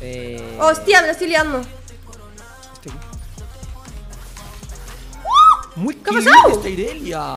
Eh, Hostia, me estoy liando. Muy ¿Qué ha pasado?